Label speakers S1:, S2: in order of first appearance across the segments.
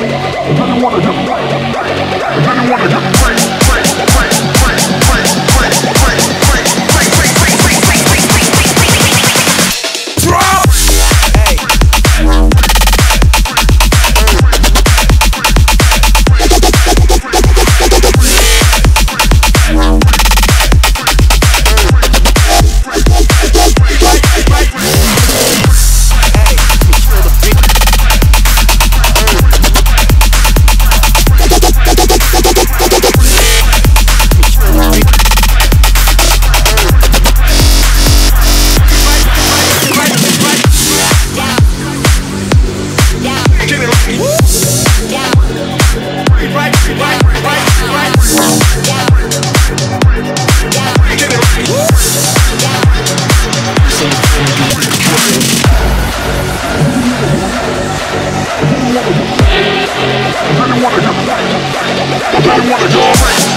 S1: If anyone is just right, if anyone is just
S2: I don't to go.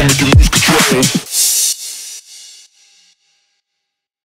S3: i damage, you lose control